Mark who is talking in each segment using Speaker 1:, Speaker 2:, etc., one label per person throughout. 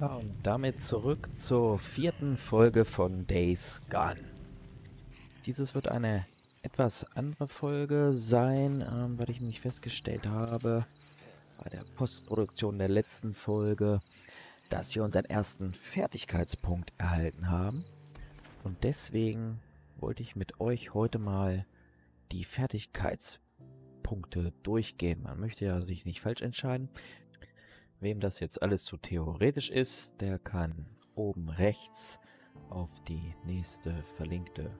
Speaker 1: Ja, und damit zurück zur vierten Folge von Days Gone. Dieses wird eine etwas andere Folge sein, ähm, weil ich nämlich festgestellt habe, bei der Postproduktion der letzten Folge, dass wir unseren ersten Fertigkeitspunkt erhalten haben. Und deswegen wollte ich mit euch heute mal die Fertigkeitspunkte durchgehen. Man möchte ja sich nicht falsch entscheiden. Wem das jetzt alles zu theoretisch ist, der kann oben rechts auf die nächste verlinkte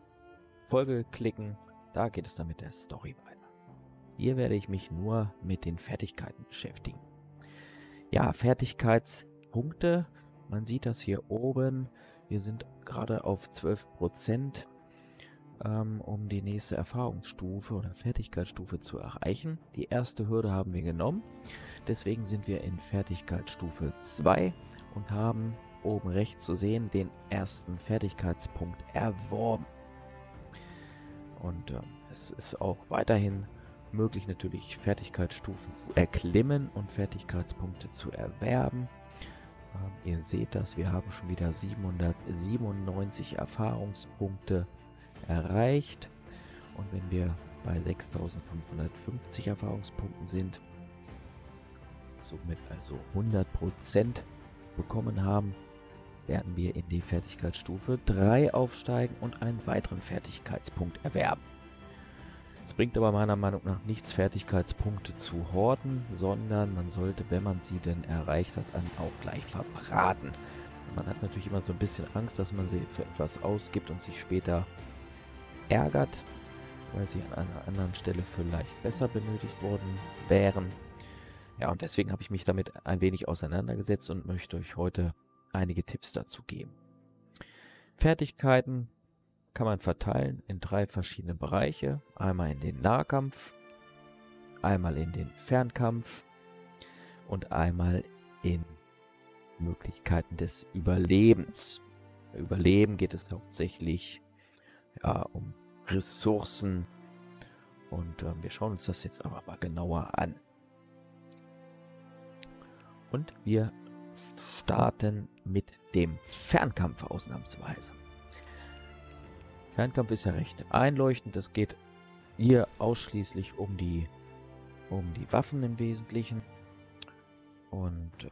Speaker 1: Folge klicken. Da geht es dann mit der Story weiter. Hier werde ich mich nur mit den Fertigkeiten beschäftigen. Ja, Fertigkeitspunkte. Man sieht das hier oben. Wir sind gerade auf 12%, ähm, um die nächste Erfahrungsstufe oder Fertigkeitsstufe zu erreichen. Die erste Hürde haben wir genommen. Deswegen sind wir in Fertigkeitsstufe 2 und haben oben rechts zu sehen den ersten Fertigkeitspunkt erworben. Und äh, es ist auch weiterhin möglich natürlich Fertigkeitsstufen zu erklimmen und Fertigkeitspunkte zu erwerben. Ähm, ihr seht das, wir haben schon wieder 797 Erfahrungspunkte erreicht. Und wenn wir bei 6550 Erfahrungspunkten sind, somit also 100% bekommen haben, werden wir in die Fertigkeitsstufe 3 aufsteigen und einen weiteren Fertigkeitspunkt erwerben. Es bringt aber meiner Meinung nach nichts, Fertigkeitspunkte zu horten, sondern man sollte, wenn man sie denn erreicht hat, dann auch gleich verbraten. Man hat natürlich immer so ein bisschen Angst, dass man sie für etwas ausgibt und sich später ärgert, weil sie an einer anderen Stelle vielleicht besser benötigt worden wären. Ja, und deswegen habe ich mich damit ein wenig auseinandergesetzt und möchte euch heute einige Tipps dazu geben. Fertigkeiten kann man verteilen in drei verschiedene Bereiche. Einmal in den Nahkampf, einmal in den Fernkampf und einmal in Möglichkeiten des Überlebens. Überleben geht es hauptsächlich ja, um Ressourcen und äh, wir schauen uns das jetzt aber mal genauer an. Und wir starten mit dem Fernkampf ausnahmsweise. Fernkampf ist ja recht einleuchtend. Es geht hier ausschließlich um die, um die Waffen im Wesentlichen. Und äh,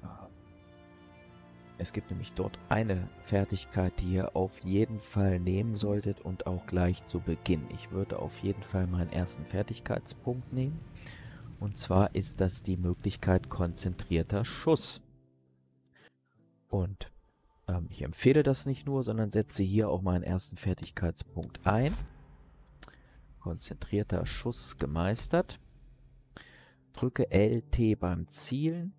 Speaker 1: es gibt nämlich dort eine Fertigkeit, die ihr auf jeden Fall nehmen solltet und auch gleich zu Beginn. Ich würde auf jeden Fall meinen ersten Fertigkeitspunkt nehmen. Und zwar ist das die Möglichkeit konzentrierter Schuss. Und ähm, ich empfehle das nicht nur, sondern setze hier auch meinen ersten Fertigkeitspunkt ein. Konzentrierter Schuss gemeistert. Drücke LT beim Zielen,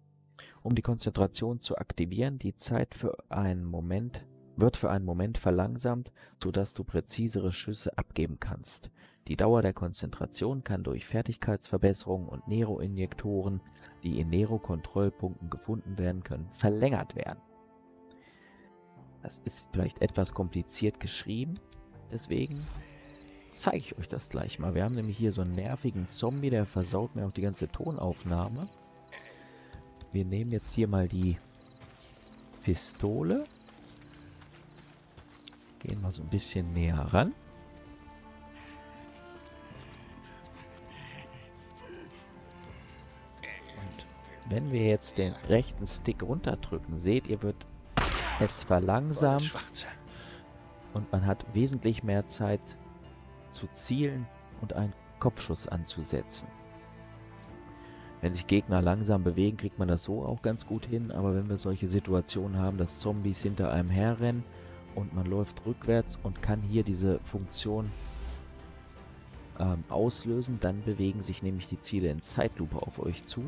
Speaker 1: um die Konzentration zu aktivieren. Die Zeit für einen Moment wird für einen Moment verlangsamt, sodass du präzisere Schüsse abgeben kannst. Die Dauer der Konzentration kann durch Fertigkeitsverbesserungen und Nero-Injektoren, die in Nero-Kontrollpunkten gefunden werden können, verlängert werden. Das ist vielleicht etwas kompliziert geschrieben, deswegen zeige ich euch das gleich mal. Wir haben nämlich hier so einen nervigen Zombie, der versaut mir auch die ganze Tonaufnahme. Wir nehmen jetzt hier mal die Pistole. Gehen mal so ein bisschen näher ran. Wenn wir jetzt den rechten Stick runterdrücken, seht ihr, wird es verlangsamt und man hat wesentlich mehr Zeit zu zielen und einen Kopfschuss anzusetzen. Wenn sich Gegner langsam bewegen, kriegt man das so auch ganz gut hin, aber wenn wir solche Situationen haben, dass Zombies hinter einem herrennen und man läuft rückwärts und kann hier diese Funktion ähm, auslösen, dann bewegen sich nämlich die Ziele in Zeitlupe auf euch zu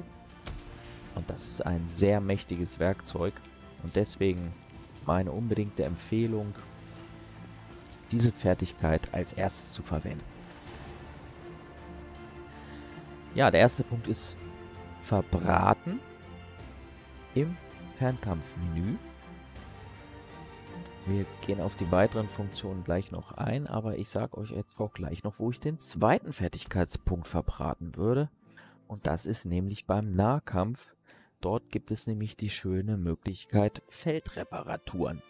Speaker 1: und das ist ein sehr mächtiges Werkzeug. Und deswegen meine unbedingte Empfehlung, diese Fertigkeit als erstes zu verwenden. Ja, der erste Punkt ist Verbraten im Fernkampfmenü. Wir gehen auf die weiteren Funktionen gleich noch ein, aber ich sage euch jetzt auch gleich noch, wo ich den zweiten Fertigkeitspunkt verbraten würde. Und das ist nämlich beim Nahkampf Dort gibt es nämlich die schöne Möglichkeit Feldreparaturen.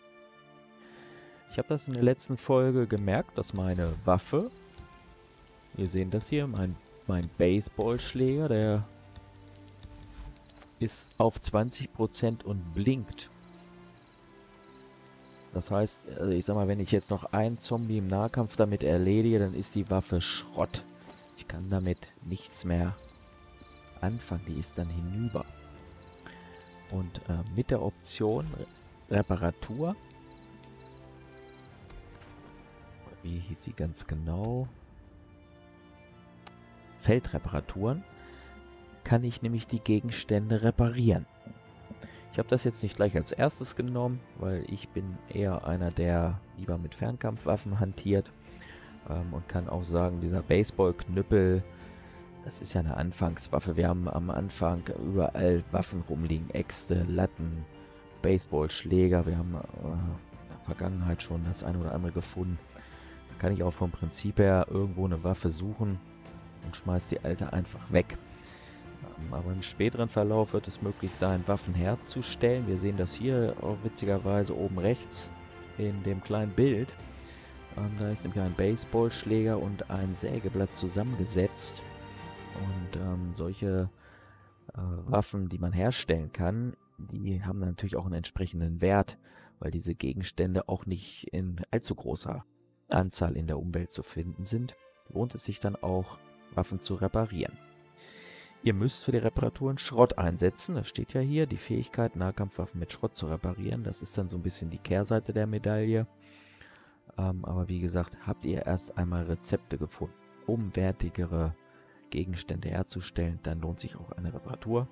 Speaker 1: Ich habe das in der letzten Folge gemerkt, dass meine Waffe, wir sehen das hier, mein, mein Baseballschläger, der ist auf 20% und blinkt. Das heißt, also ich sag mal, wenn ich jetzt noch einen Zombie im Nahkampf damit erledige, dann ist die Waffe Schrott. Ich kann damit nichts mehr anfangen. Die ist dann hinüber. Und äh, mit der Option Reparatur, wie hieß sie ganz genau? Feldreparaturen, kann ich nämlich die Gegenstände reparieren. Ich habe das jetzt nicht gleich als erstes genommen, weil ich bin eher einer, der lieber mit Fernkampfwaffen hantiert ähm, und kann auch sagen, dieser Baseballknüppel, das ist ja eine Anfangswaffe. Wir haben am Anfang überall Waffen rumliegen, Äxte, Latten, Baseballschläger. Wir haben äh, in der Vergangenheit schon das eine oder andere gefunden. Da kann ich auch vom Prinzip her irgendwo eine Waffe suchen und schmeiß die alte einfach weg. Aber im späteren Verlauf wird es möglich sein, Waffen herzustellen. Wir sehen das hier auch witzigerweise oben rechts in dem kleinen Bild. Ähm, da ist nämlich ein Baseballschläger und ein Sägeblatt zusammengesetzt. Und ähm, solche äh, Waffen, die man herstellen kann, die haben natürlich auch einen entsprechenden Wert, weil diese Gegenstände auch nicht in allzu großer Anzahl in der Umwelt zu finden sind. Lohnt es sich dann auch, Waffen zu reparieren. Ihr müsst für die Reparaturen Schrott einsetzen. Das steht ja hier, die Fähigkeit, Nahkampfwaffen mit Schrott zu reparieren. Das ist dann so ein bisschen die Kehrseite der Medaille. Ähm, aber wie gesagt, habt ihr erst einmal Rezepte gefunden, um wertigere Gegenstände herzustellen, dann lohnt sich auch eine Reparatur.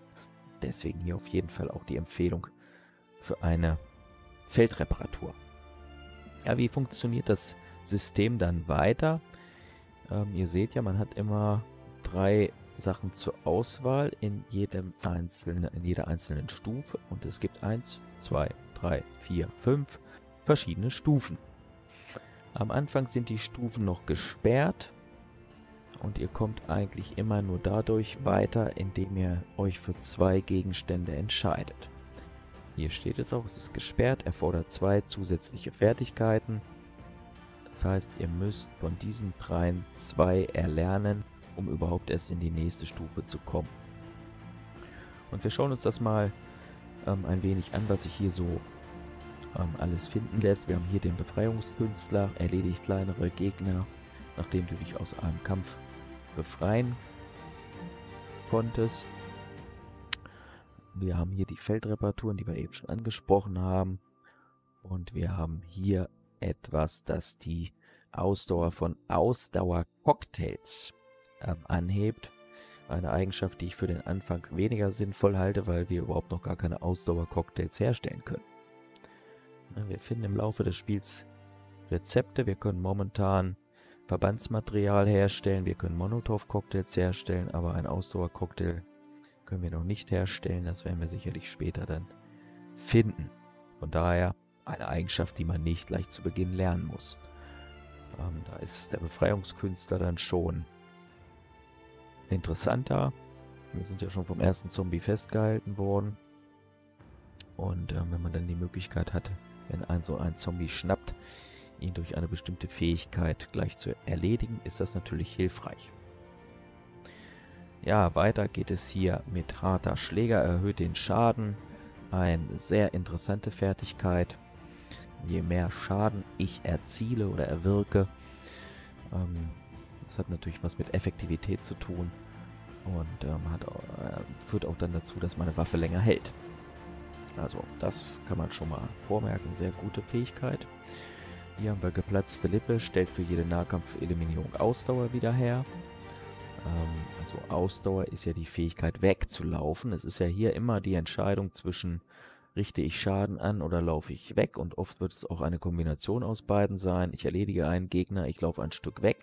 Speaker 1: Deswegen hier auf jeden Fall auch die Empfehlung für eine Feldreparatur. Ja, wie funktioniert das System dann weiter? Ähm, ihr seht ja, man hat immer drei Sachen zur Auswahl in jedem einzelnen, in jeder einzelnen Stufe und es gibt 1, 2, 3, 4, 5 verschiedene Stufen. Am Anfang sind die Stufen noch gesperrt und ihr kommt eigentlich immer nur dadurch weiter, indem ihr euch für zwei Gegenstände entscheidet. Hier steht es auch, es ist gesperrt, erfordert zwei zusätzliche Fertigkeiten. Das heißt, ihr müsst von diesen dreien zwei erlernen um überhaupt erst in die nächste Stufe zu kommen. Und wir schauen uns das mal ähm, ein wenig an, was sich hier so ähm, alles finden lässt. Wir haben hier den Befreiungskünstler, erledigt kleinere Gegner, nachdem du dich aus einem Kampf befreien konntest. Wir haben hier die Feldreparaturen, die wir eben schon angesprochen haben. Und wir haben hier etwas, das die Ausdauer von Ausdauercocktails ähm, anhebt. Eine Eigenschaft, die ich für den Anfang weniger sinnvoll halte, weil wir überhaupt noch gar keine Ausdauer-Cocktails herstellen können. Wir finden im Laufe des Spiels Rezepte. Wir können momentan Verbandsmaterial herstellen. Wir können Monotov-Cocktails herstellen, aber ein Ausdauer-Cocktail können wir noch nicht herstellen. Das werden wir sicherlich später dann finden. Von daher eine Eigenschaft, die man nicht gleich zu Beginn lernen muss. Ähm, da ist der Befreiungskünstler dann schon interessanter. Wir sind ja schon vom ersten Zombie festgehalten worden. Und äh, wenn man dann die Möglichkeit hat, wenn ein so ein Zombie schnappt, ihn durch eine bestimmte Fähigkeit gleich zu erledigen, ist das natürlich hilfreich. Ja, weiter geht es hier mit harter Schläger, erhöht den Schaden. Eine sehr interessante Fertigkeit. Je mehr Schaden ich erziele oder erwirke, ähm, das hat natürlich was mit Effektivität zu tun und ähm, hat, äh, führt auch dann dazu, dass meine Waffe länger hält. Also das kann man schon mal vormerken. Sehr gute Fähigkeit. Hier haben wir geplatzte Lippe, stellt für jede Nahkampfeliminierung Ausdauer wieder her. Ähm, also Ausdauer ist ja die Fähigkeit wegzulaufen. Es ist ja hier immer die Entscheidung zwischen richte ich Schaden an oder laufe ich weg und oft wird es auch eine Kombination aus beiden sein. Ich erledige einen Gegner, ich laufe ein Stück weg.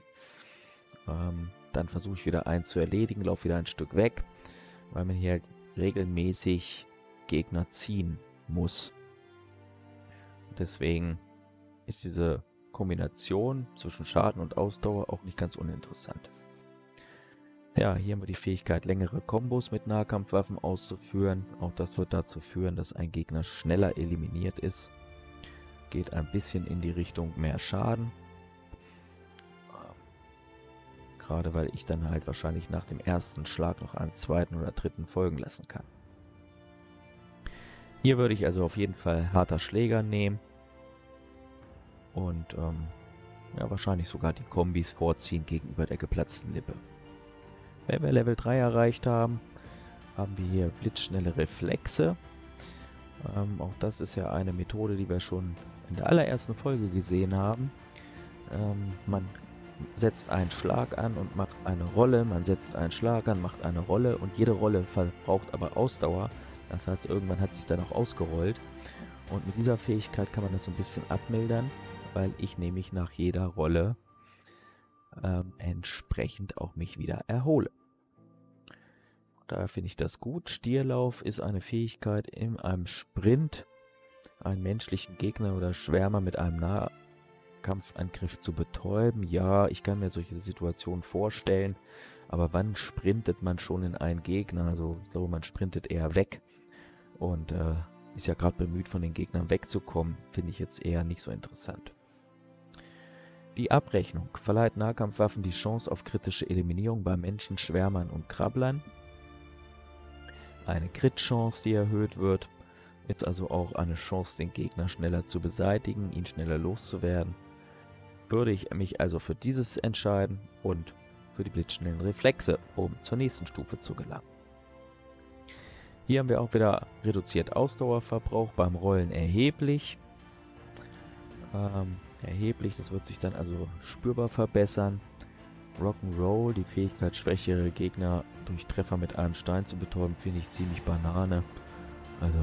Speaker 1: Ähm, dann versuche ich wieder einen zu erledigen, laufe wieder ein Stück weg, weil man hier halt regelmäßig Gegner ziehen muss. deswegen ist diese Kombination zwischen Schaden und Ausdauer auch nicht ganz uninteressant. Ja, hier haben wir die Fähigkeit, längere Kombos mit Nahkampfwaffen auszuführen. Auch das wird dazu führen, dass ein Gegner schneller eliminiert ist. Geht ein bisschen in die Richtung mehr Schaden. Gerade weil ich dann halt wahrscheinlich nach dem ersten Schlag noch einen zweiten oder dritten folgen lassen kann. Hier würde ich also auf jeden Fall harter Schläger nehmen. Und ähm, ja, wahrscheinlich sogar die Kombis vorziehen gegenüber der geplatzten Lippe. Wenn wir Level 3 erreicht haben, haben wir hier blitzschnelle Reflexe. Ähm, auch das ist ja eine Methode, die wir schon in der allerersten Folge gesehen haben. Ähm, man setzt einen Schlag an und macht eine Rolle, man setzt einen Schlag an, macht eine Rolle und jede Rolle verbraucht aber Ausdauer. Das heißt, irgendwann hat sich dann auch ausgerollt. Und mit dieser Fähigkeit kann man das so ein bisschen abmildern, weil ich nämlich nach jeder Rolle ähm, entsprechend auch mich wieder erhole. Daher finde ich das gut. Stierlauf ist eine Fähigkeit in einem Sprint einen menschlichen Gegner oder Schwärmer mit einem Nahkampfangriff zu betäuben. Ja, ich kann mir solche Situationen vorstellen, aber wann sprintet man schon in einen Gegner? Also ich glaube, man sprintet eher weg und äh, ist ja gerade bemüht, von den Gegnern wegzukommen. Finde ich jetzt eher nicht so interessant. Die Abrechnung verleiht Nahkampfwaffen die Chance auf kritische Eliminierung bei Menschen, Schwärmern und Krabblern. Eine Crit-Chance, die erhöht wird. Jetzt also auch eine Chance, den Gegner schneller zu beseitigen, ihn schneller loszuwerden. Würde ich mich also für dieses entscheiden und für die blitzschnellen Reflexe, um zur nächsten Stufe zu gelangen. Hier haben wir auch wieder reduziert Ausdauerverbrauch beim Rollen erheblich. Ähm, erheblich. Das wird sich dann also spürbar verbessern. Rock'n'Roll, die Fähigkeit, schwächere Gegner durch Treffer mit einem Stein zu betäuben, finde ich ziemlich Banane. Also,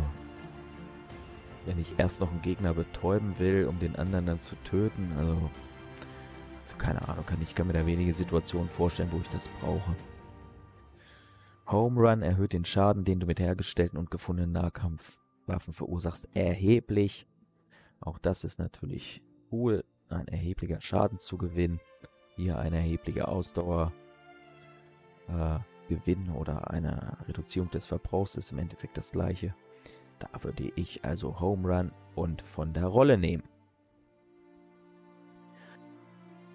Speaker 1: wenn ich erst noch einen Gegner betäuben will, um den anderen dann zu töten, also, also keine Ahnung, kann ich kann mir da wenige Situationen vorstellen, wo ich das brauche. Home Run erhöht den Schaden, den du mit hergestellten und gefundenen Nahkampfwaffen verursachst, erheblich. Auch das ist natürlich Pool ein erheblicher Schadenszugewinn, hier eine erhebliche Ausdauer äh, Gewinn oder eine Reduzierung des Verbrauchs ist im Endeffekt das gleiche. Da würde ich also Home Run und von der Rolle nehmen.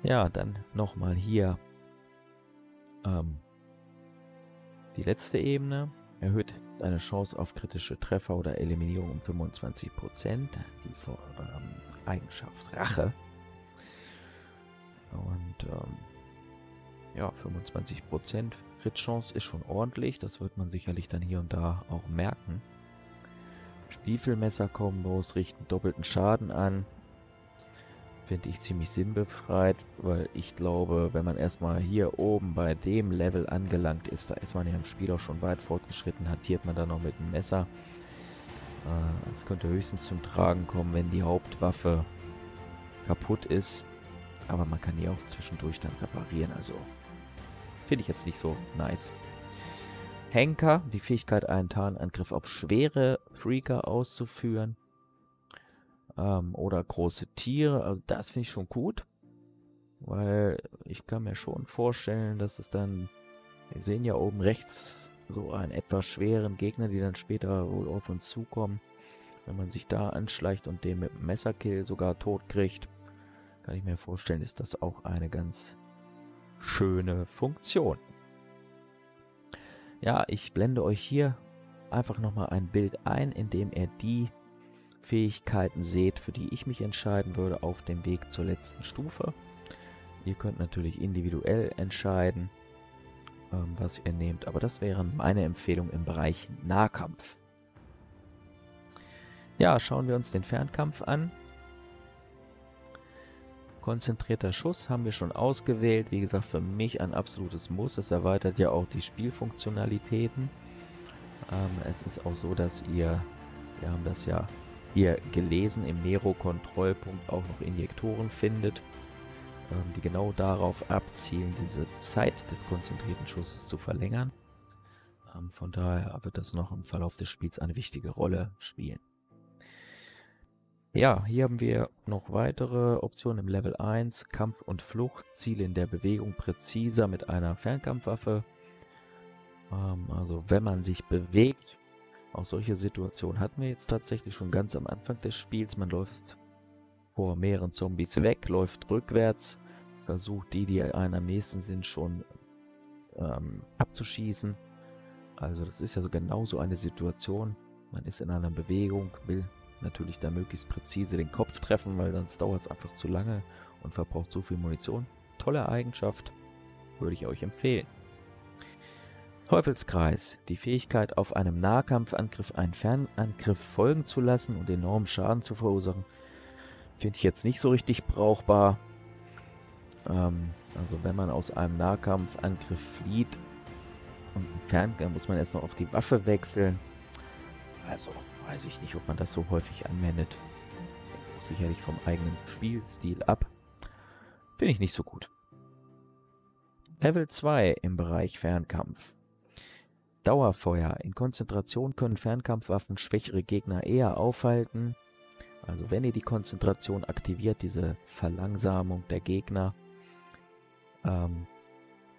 Speaker 1: Ja, dann nochmal hier ähm, die letzte Ebene. Erhöht deine Chance auf kritische Treffer oder Eliminierung um 25%. Die ähm, Eigenschaft Rache. Und ähm, ja, 25% Crit-Chance ist schon ordentlich. Das wird man sicherlich dann hier und da auch merken. Stiefelmesser-Kombos richten doppelten Schaden an. Finde ich ziemlich sinnbefreit, weil ich glaube, wenn man erstmal hier oben bei dem Level angelangt ist, da ist man ja im Spiel auch schon weit fortgeschritten, hantiert man da noch mit dem Messer. Äh, es könnte höchstens zum Tragen kommen, wenn die Hauptwaffe kaputt ist. Aber man kann die auch zwischendurch dann reparieren. Also finde ich jetzt nicht so nice. Henker, die Fähigkeit, einen Tarnangriff auf schwere Freaker auszuführen. Ähm, oder große Tiere. Also das finde ich schon gut. Weil ich kann mir schon vorstellen, dass es dann... Wir sehen ja oben rechts so einen etwas schweren Gegner, die dann später wohl auf uns zukommen. Wenn man sich da anschleicht und den mit Messerkill sogar tot kriegt, kann ich mir vorstellen, ist das auch eine ganz schöne Funktion. Ja, ich blende euch hier einfach nochmal ein Bild ein, in dem ihr die Fähigkeiten seht, für die ich mich entscheiden würde auf dem Weg zur letzten Stufe. Ihr könnt natürlich individuell entscheiden, ähm, was ihr nehmt. Aber das wäre meine Empfehlung im Bereich Nahkampf. Ja, schauen wir uns den Fernkampf an. Konzentrierter Schuss haben wir schon ausgewählt. Wie gesagt, für mich ein absolutes Muss. Das erweitert ja auch die Spielfunktionalitäten. Ähm, es ist auch so, dass ihr, wir haben das ja hier gelesen, im Nero-Kontrollpunkt auch noch Injektoren findet. Ähm, die genau darauf abzielen, diese Zeit des konzentrierten Schusses zu verlängern. Ähm, von daher wird das noch im Verlauf des Spiels eine wichtige Rolle spielen. Ja, hier haben wir noch weitere Optionen im Level 1. Kampf und Flucht. Ziele in der Bewegung präziser mit einer Fernkampfwaffe Ähm, also wenn man sich bewegt, auch solche Situationen hatten wir jetzt tatsächlich schon ganz am Anfang des Spiels. Man läuft vor mehreren Zombies weg, läuft rückwärts, versucht die, die einem am nächsten sind, schon ähm, abzuschießen. Also das ist ja so genauso eine Situation. Man ist in einer Bewegung, will natürlich da möglichst präzise den Kopf treffen, weil sonst dauert es einfach zu lange und verbraucht so viel Munition. Tolle Eigenschaft, würde ich euch empfehlen. Teufelskreis. Die Fähigkeit, auf einem Nahkampfangriff einen Fernangriff folgen zu lassen und enormen Schaden zu verursachen, finde ich jetzt nicht so richtig brauchbar. Ähm, also wenn man aus einem Nahkampfangriff flieht und entfernt, dann muss man erst noch auf die Waffe wechseln. Also weiß ich nicht, ob man das so häufig anwendet. Sicherlich vom eigenen Spielstil ab. Finde ich nicht so gut. Level 2 im Bereich Fernkampf. Dauerfeuer. In Konzentration können Fernkampfwaffen schwächere Gegner eher aufhalten. Also wenn ihr die Konzentration aktiviert, diese Verlangsamung der Gegner, ähm,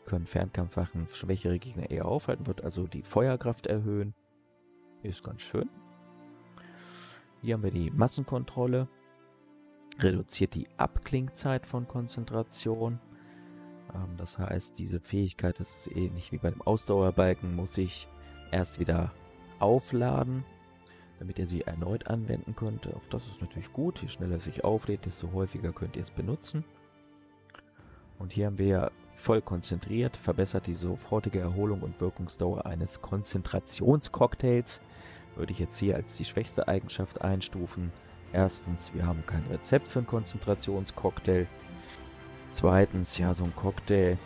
Speaker 1: können Fernkampfwaffen schwächere Gegner eher aufhalten, wird also die Feuerkraft erhöhen. Ist ganz schön. Hier haben wir die Massenkontrolle. Reduziert die Abklingzeit von Konzentration. Ähm, das heißt, diese Fähigkeit, das ist ähnlich wie beim Ausdauerbalken, muss ich erst wieder aufladen, damit ihr sie erneut anwenden könnt. Auch das ist natürlich gut. Je schneller es sich auflädt, desto häufiger könnt ihr es benutzen. Und hier haben wir voll konzentriert, verbessert die sofortige Erholung und Wirkungsdauer eines Konzentrationscocktails. Würde ich jetzt hier als die schwächste Eigenschaft einstufen. Erstens, wir haben kein Rezept für einen Konzentrationscocktail. Zweitens, ja, so ein Cocktail,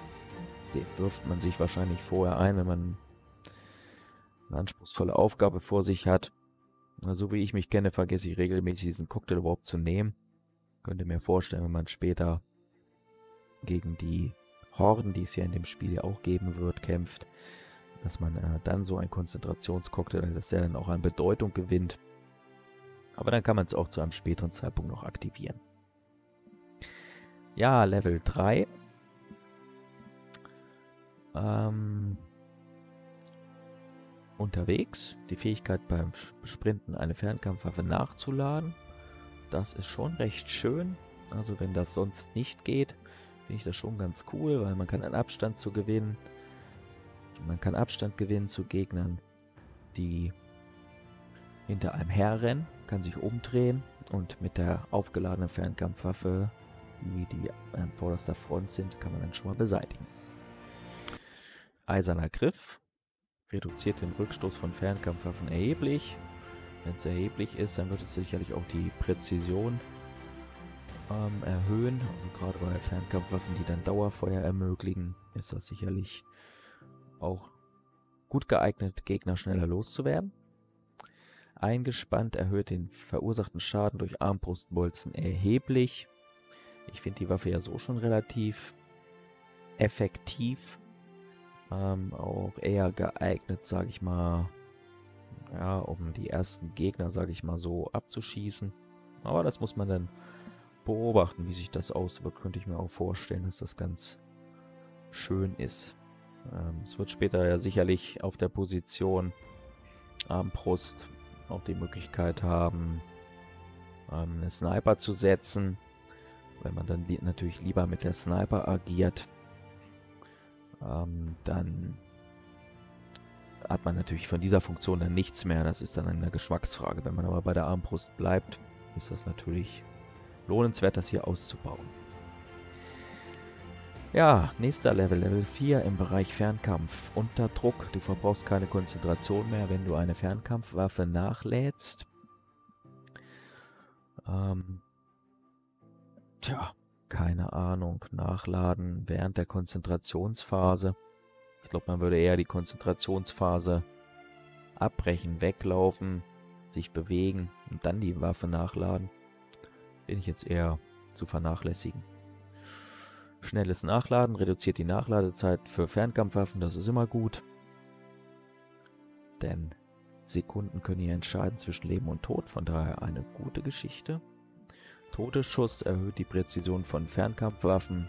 Speaker 1: den wirft man sich wahrscheinlich vorher ein, wenn man eine anspruchsvolle Aufgabe vor sich hat. So wie ich mich kenne, vergesse ich regelmäßig diesen Cocktail überhaupt zu nehmen. Könnte mir vorstellen, wenn man später gegen die Horden, die es ja in dem Spiel ja auch geben wird, kämpft, dass man äh, dann so ein Konzentrationscocktail, dass der dann auch an Bedeutung gewinnt. Aber dann kann man es auch zu einem späteren Zeitpunkt noch aktivieren. Ja, Level 3. Ähm, unterwegs. Die Fähigkeit beim Sprinten eine Fernkampfwaffe nachzuladen. Das ist schon recht schön. Also wenn das sonst nicht geht, finde ich das schon ganz cool, weil man kann einen Abstand zu gewinnen. Man kann Abstand gewinnen zu Gegnern, die hinter einem herrennen, kann sich umdrehen und mit der aufgeladenen Fernkampfwaffe die, die an vorderster Front sind, kann man dann schon mal beseitigen. Eiserner Griff reduziert den Rückstoß von Fernkampfwaffen erheblich. Wenn es erheblich ist, dann wird es sicherlich auch die Präzision ähm, erhöhen. Also gerade bei Fernkampfwaffen, die dann Dauerfeuer ermöglichen, ist das sicherlich auch gut geeignet, Gegner schneller loszuwerden. Eingespannt erhöht den verursachten Schaden durch Armbrustbolzen erheblich. Ich finde die Waffe ja so schon relativ effektiv. Ähm, auch eher geeignet, sage ich mal, ja, um die ersten Gegner, sage ich mal so, abzuschießen. Aber das muss man dann beobachten, wie sich das auswirkt. Könnte ich mir auch vorstellen, dass das ganz schön ist. Ähm, es wird später ja sicherlich auf der Position Armbrust auch die Möglichkeit haben, ähm, eine Sniper zu setzen. Wenn man dann li natürlich lieber mit der Sniper agiert, ähm, dann hat man natürlich von dieser Funktion dann nichts mehr. Das ist dann eine Geschmacksfrage. Wenn man aber bei der Armbrust bleibt, ist das natürlich lohnenswert, das hier auszubauen. Ja, nächster Level, Level 4 im Bereich Fernkampf. Unter Druck, du verbrauchst keine Konzentration mehr, wenn du eine Fernkampfwaffe nachlädst. Ähm, Tja, keine Ahnung. Nachladen während der Konzentrationsphase. Ich glaube, man würde eher die Konzentrationsphase abbrechen, weglaufen, sich bewegen und dann die Waffe nachladen. Bin ich jetzt eher zu vernachlässigen. Schnelles Nachladen reduziert die Nachladezeit für Fernkampfwaffen, das ist immer gut. Denn Sekunden können hier entscheiden zwischen Leben und Tod, von daher eine gute Geschichte. Todesschuss erhöht die Präzision von Fernkampfwaffen.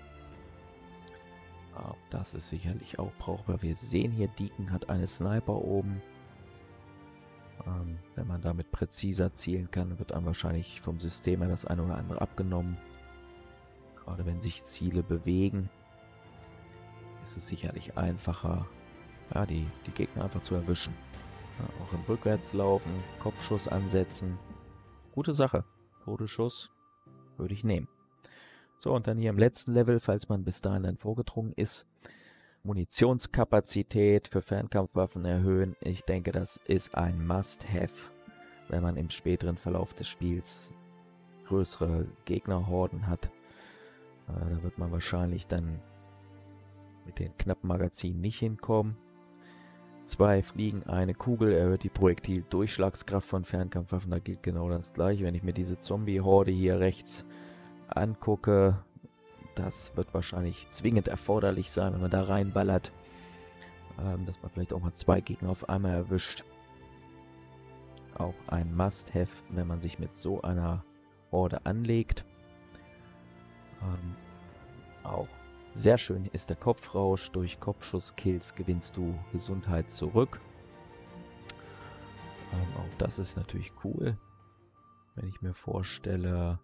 Speaker 1: Das ist sicherlich auch brauchbar. Wir sehen hier, Deacon hat eine Sniper oben. Ähm, wenn man damit präziser zielen kann, wird einem wahrscheinlich vom System her das eine oder andere abgenommen. Gerade wenn sich Ziele bewegen, ist es sicherlich einfacher, ja, die, die Gegner einfach zu erwischen. Ja, auch im Rückwärtslaufen, Kopfschuss ansetzen. Gute Sache. Todesschuss würde ich nehmen. So, und dann hier im letzten Level, falls man bis dahin dann vorgedrungen ist, Munitionskapazität für Fernkampfwaffen erhöhen. Ich denke, das ist ein Must-Have, wenn man im späteren Verlauf des Spiels größere Gegnerhorden hat. Äh, da wird man wahrscheinlich dann mit den knappen Magazinen nicht hinkommen. Zwei Fliegen, eine Kugel erhöht die Projektil-Durchschlagskraft von Fernkampfwaffen. Da gilt genau das gleiche. Wenn ich mir diese Zombie-Horde hier rechts angucke, das wird wahrscheinlich zwingend erforderlich sein, wenn man da reinballert. Ähm, dass man vielleicht auch mal zwei Gegner auf einmal erwischt. Auch ein Must-Have, wenn man sich mit so einer Horde anlegt. Ähm, auch sehr schön ist der Kopfrausch. Durch Kopfschusskills gewinnst du Gesundheit zurück. Ähm, auch das ist natürlich cool. Wenn ich mir vorstelle,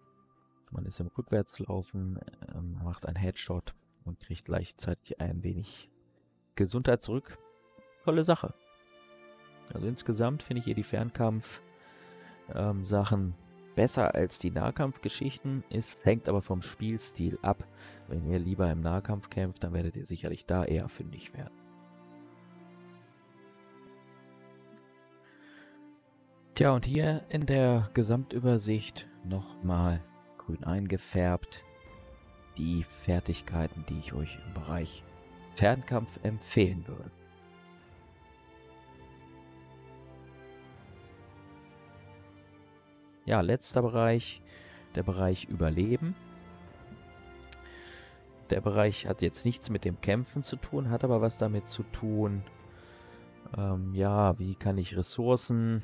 Speaker 1: man ist im Rückwärtslaufen, ähm, macht einen Headshot und kriegt gleichzeitig ein wenig Gesundheit zurück. Tolle Sache. Also insgesamt finde ich hier die Fernkampf-Sachen ähm, besser als die Nahkampfgeschichten. Es hängt aber vom Spielstil ab. Wenn ihr lieber im Nahkampf kämpft, dann werdet ihr sicherlich da eher fündig werden. Tja, und hier in der Gesamtübersicht nochmal grün eingefärbt die Fertigkeiten, die ich euch im Bereich Fernkampf empfehlen würde. Ja, letzter Bereich, der Bereich Überleben. Der Bereich hat jetzt nichts mit dem Kämpfen zu tun, hat aber was damit zu tun, ähm, ja, wie kann ich Ressourcen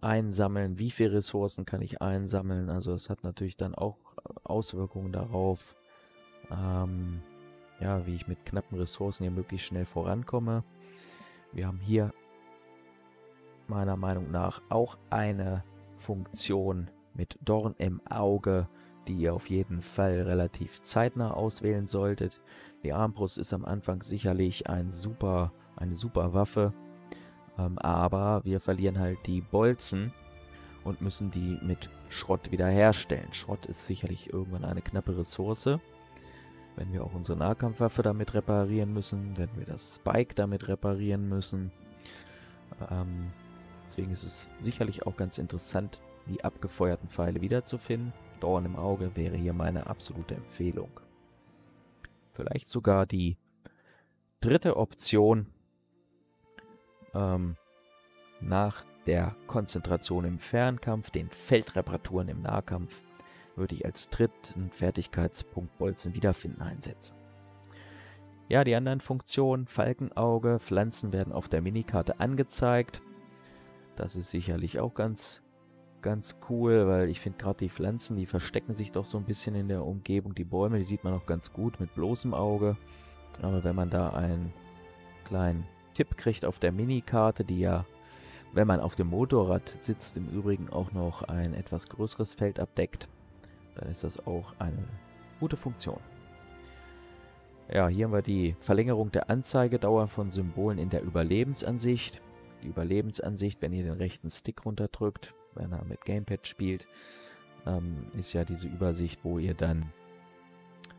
Speaker 1: einsammeln, wie viele Ressourcen kann ich einsammeln. Also es hat natürlich dann auch Auswirkungen darauf, ähm, ja, wie ich mit knappen Ressourcen hier möglichst schnell vorankomme. Wir haben hier meiner Meinung nach auch eine Funktion mit Dorn im Auge, die ihr auf jeden Fall relativ zeitnah auswählen solltet. Die Armbrust ist am Anfang sicherlich ein super, eine super Waffe, ähm, aber wir verlieren halt die Bolzen und müssen die mit Schrott wiederherstellen. Schrott ist sicherlich irgendwann eine knappe Ressource. Wenn wir auch unsere Nahkampfwaffe damit reparieren müssen, wenn wir das Spike damit reparieren müssen. Ähm, Deswegen ist es sicherlich auch ganz interessant, die abgefeuerten Pfeile wiederzufinden. Dorn im Auge wäre hier meine absolute Empfehlung. Vielleicht sogar die dritte Option ähm, nach der Konzentration im Fernkampf, den Feldreparaturen im Nahkampf, würde ich als dritten Fertigkeitspunkt Bolzen wiederfinden einsetzen. Ja, die anderen Funktionen, Falkenauge, Pflanzen werden auf der Minikarte angezeigt. Das ist sicherlich auch ganz, ganz cool, weil ich finde gerade die Pflanzen, die verstecken sich doch so ein bisschen in der Umgebung. Die Bäume, die sieht man auch ganz gut mit bloßem Auge. Aber wenn man da einen kleinen Tipp kriegt auf der Minikarte, die ja, wenn man auf dem Motorrad sitzt, im Übrigen auch noch ein etwas größeres Feld abdeckt, dann ist das auch eine gute Funktion. Ja, hier haben wir die Verlängerung der Anzeigedauer von Symbolen in der Überlebensansicht die Überlebensansicht, wenn ihr den rechten Stick runterdrückt, wenn er mit Gamepad spielt, ähm, ist ja diese Übersicht, wo ihr dann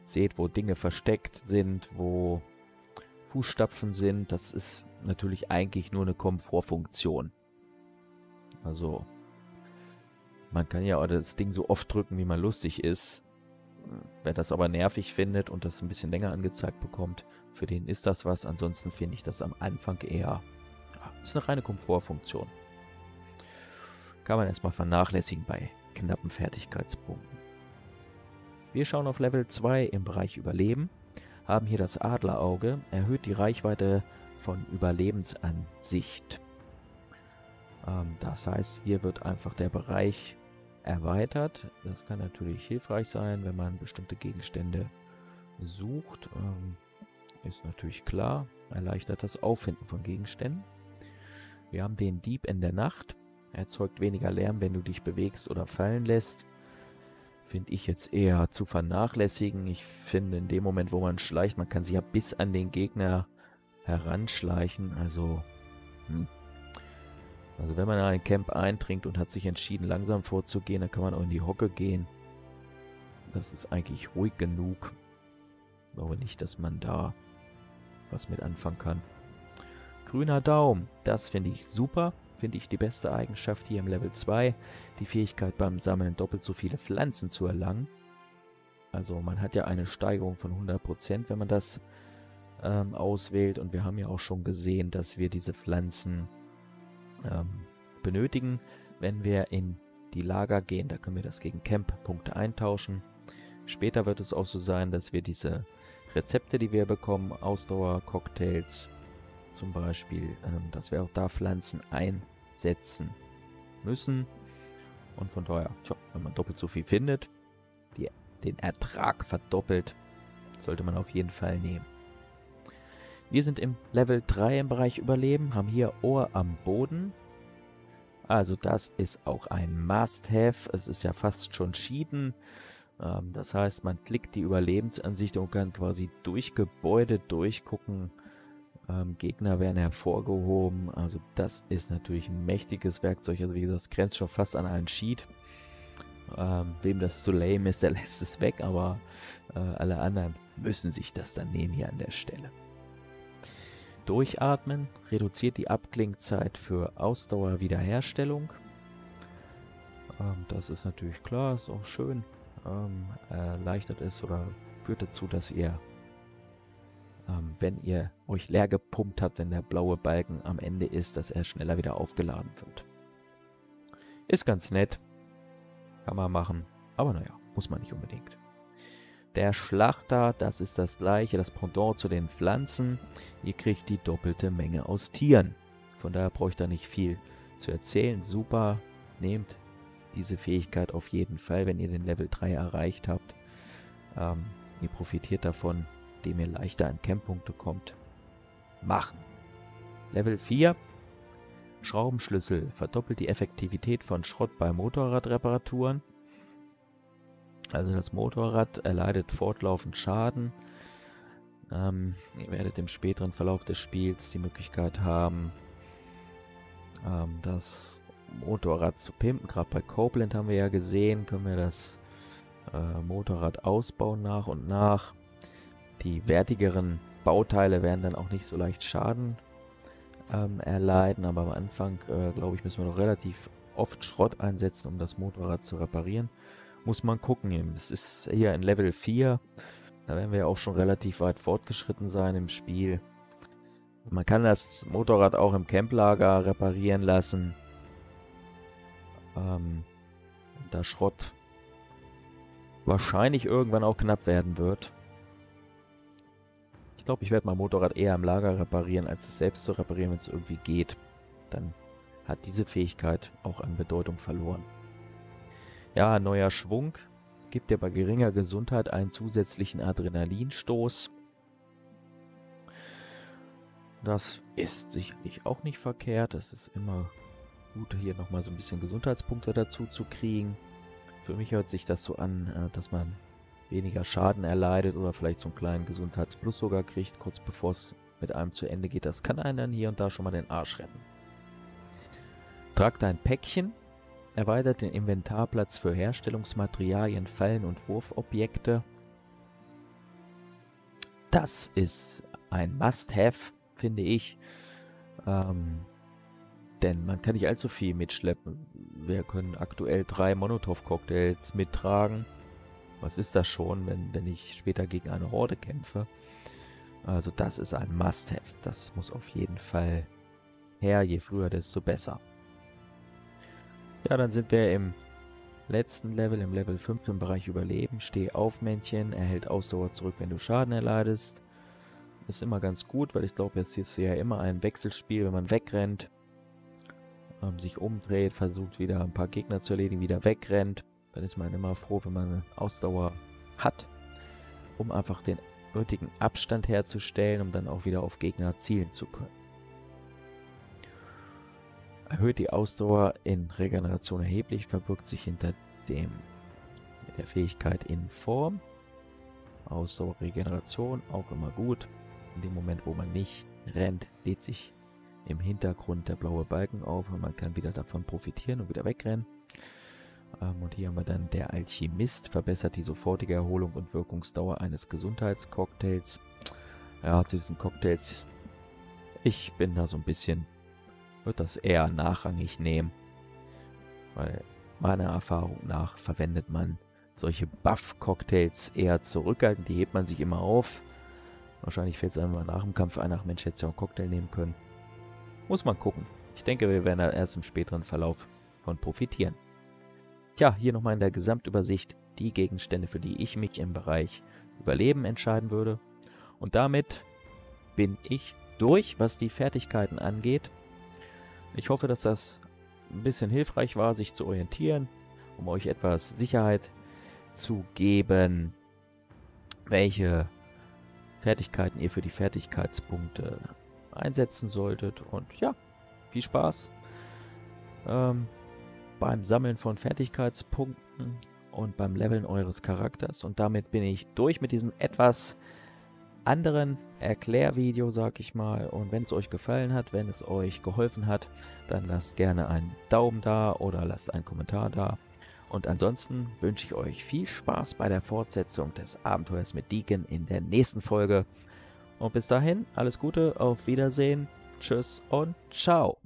Speaker 1: seht, wo Dinge versteckt sind, wo Fußstapfen sind. Das ist natürlich eigentlich nur eine Komfortfunktion. Also, man kann ja das Ding so oft drücken, wie man lustig ist. Wer das aber nervig findet und das ein bisschen länger angezeigt bekommt, für den ist das was. Ansonsten finde ich das am Anfang eher ist eine reine Komfortfunktion. Kann man erstmal vernachlässigen bei knappen Fertigkeitspunkten. Wir schauen auf Level 2 im Bereich Überleben, haben hier das Adlerauge, erhöht die Reichweite von Überlebensansicht. Ähm, das heißt, hier wird einfach der Bereich erweitert. Das kann natürlich hilfreich sein, wenn man bestimmte Gegenstände sucht. Ähm, ist natürlich klar. Erleichtert das Auffinden von Gegenständen. Wir haben den Dieb in der Nacht. Er erzeugt weniger Lärm, wenn du dich bewegst oder fallen lässt. Finde ich jetzt eher zu vernachlässigen. Ich finde, in dem Moment, wo man schleicht, man kann sich ja bis an den Gegner heranschleichen. Also, hm. also wenn man in ein Camp eindringt und hat sich entschieden, langsam vorzugehen, dann kann man auch in die Hocke gehen. Das ist eigentlich ruhig genug. Ich glaube nicht, dass man da was mit anfangen kann. Grüner Daumen, das finde ich super. Finde ich die beste Eigenschaft hier im Level 2. Die Fähigkeit beim Sammeln doppelt so viele Pflanzen zu erlangen. Also man hat ja eine Steigerung von 100%, wenn man das ähm, auswählt. Und wir haben ja auch schon gesehen, dass wir diese Pflanzen ähm, benötigen, wenn wir in die Lager gehen. Da können wir das gegen Camp-Punkte eintauschen. Später wird es auch so sein, dass wir diese Rezepte, die wir bekommen, Ausdauer-Cocktails zum Beispiel, ähm, dass wir auch da Pflanzen einsetzen müssen. Und von daher, tja, wenn man doppelt so viel findet, die, den Ertrag verdoppelt, sollte man auf jeden Fall nehmen. Wir sind im Level 3 im Bereich Überleben, haben hier Ohr am Boden. Also das ist auch ein Must-Have. Es ist ja fast schon Schieden. Ähm, das heißt, man klickt die Überlebensansicht und kann quasi durch Gebäude durchgucken. Ähm, Gegner werden hervorgehoben. Also das ist natürlich ein mächtiges Werkzeug. Also wie gesagt, das grenzt schon fast an einen Cheat. Ähm, wem das zu lame ist, der lässt es weg, aber äh, alle anderen müssen sich das dann nehmen hier an der Stelle. Durchatmen reduziert die Abklingzeit für Ausdauerwiederherstellung. Ähm, das ist natürlich klar, ist auch schön ähm, erleichtert ist oder führt dazu, dass ihr, ähm, wenn ihr euch leer gepumpt habt, wenn der blaue Balken am Ende ist, dass er schneller wieder aufgeladen wird. Ist ganz nett. Kann man machen. Aber naja, muss man nicht unbedingt. Der Schlachter, das ist das gleiche, das Pendant zu den Pflanzen. Ihr kriegt die doppelte Menge aus Tieren. Von daher brauche ich da nicht viel zu erzählen. Super, nehmt diese Fähigkeit auf jeden Fall, wenn ihr den Level 3 erreicht habt. Ähm, ihr profitiert davon, indem ihr leichter an Camppunkte kommt. Machen. Level 4. Schraubenschlüssel verdoppelt die Effektivität von Schrott bei Motorradreparaturen. Also das Motorrad erleidet fortlaufend Schaden. Ähm, ihr werdet im späteren Verlauf des Spiels die Möglichkeit haben, ähm, das Motorrad zu pimpen. Gerade bei Copeland haben wir ja gesehen, können wir das äh, Motorrad ausbauen nach und nach. Die wertigeren Bauteile werden dann auch nicht so leicht Schaden ähm, erleiden, aber am Anfang, äh, glaube ich, müssen wir noch relativ oft Schrott einsetzen, um das Motorrad zu reparieren. Muss man gucken. Es ist hier in Level 4. Da werden wir ja auch schon relativ weit fortgeschritten sein im Spiel. Man kann das Motorrad auch im Camplager reparieren lassen ähm, da Schrott wahrscheinlich irgendwann auch knapp werden wird. Ich glaube, ich werde mein Motorrad eher im Lager reparieren, als es selbst zu reparieren, wenn es irgendwie geht. Dann hat diese Fähigkeit auch an Bedeutung verloren. Ja, neuer Schwung gibt dir bei geringer Gesundheit einen zusätzlichen Adrenalinstoß. Das ist sicherlich auch nicht verkehrt. Das ist immer gut, hier nochmal so ein bisschen Gesundheitspunkte dazu zu kriegen. Für mich hört sich das so an, äh, dass man weniger Schaden erleidet oder vielleicht so einen kleinen Gesundheitsplus sogar kriegt, kurz bevor es mit einem zu Ende geht. Das kann einen dann hier und da schon mal den Arsch retten. Trag dein Päckchen, erweitert den Inventarplatz für Herstellungsmaterialien, Fallen und Wurfobjekte. Das ist ein Must-Have, finde ich. Ähm, denn man kann nicht allzu viel mitschleppen. Wir können aktuell drei Monotov-Cocktails mittragen. Was ist das schon, wenn, wenn ich später gegen eine Horde kämpfe? Also das ist ein Must-Have. Das muss auf jeden Fall her. Je früher, desto besser. Ja, dann sind wir im letzten Level, im Level 5 im Bereich Überleben. Steh auf, Männchen. Erhält Ausdauer zurück, wenn du Schaden erleidest. Ist immer ganz gut, weil ich glaube, jetzt ist ja immer ein Wechselspiel, wenn man wegrennt ähm, sich umdreht, versucht wieder ein paar Gegner zu erledigen, wieder wegrennt. Dann ist man immer froh, wenn man Ausdauer hat. um einfach den nötigen Abstand herzustellen, um dann auch wieder auf Gegner zielen zu können. Erhöht die Ausdauer in Regeneration erheblich, verbirgt sich hinter dem der Fähigkeit in Form. Ausdauer, Regeneration, auch immer gut. In dem Moment, wo man nicht rennt, lädt sich im Hintergrund der blaue Balken auf und man kann wieder davon profitieren und wieder wegrennen. Ähm, und hier haben wir dann der Alchemist, verbessert die sofortige Erholung und Wirkungsdauer eines Gesundheitscocktails. Ja, zu diesen Cocktails, ich bin da so ein bisschen, würde das eher nachrangig nehmen, weil meiner Erfahrung nach verwendet man solche Buff-Cocktails eher zurückhaltend, die hebt man sich immer auf. Wahrscheinlich fällt es einem nach dem Kampf ein, ach Mensch, hätte ja auch einen Cocktail nehmen können. Muss man gucken. Ich denke, wir werden da erst im späteren Verlauf von profitieren. Tja, hier nochmal in der Gesamtübersicht die Gegenstände, für die ich mich im Bereich Überleben entscheiden würde. Und damit bin ich durch, was die Fertigkeiten angeht. Ich hoffe, dass das ein bisschen hilfreich war, sich zu orientieren, um euch etwas Sicherheit zu geben, welche Fertigkeiten ihr für die Fertigkeitspunkte einsetzen solltet. Und ja, viel Spaß ähm, beim Sammeln von Fertigkeitspunkten und beim Leveln eures Charakters. Und damit bin ich durch mit diesem etwas anderen Erklärvideo, sag ich mal. Und wenn es euch gefallen hat, wenn es euch geholfen hat, dann lasst gerne einen Daumen da oder lasst einen Kommentar da. Und ansonsten wünsche ich euch viel Spaß bei der Fortsetzung des Abenteuers mit Deacon in der nächsten Folge. Und bis dahin, alles Gute, auf Wiedersehen, tschüss und ciao.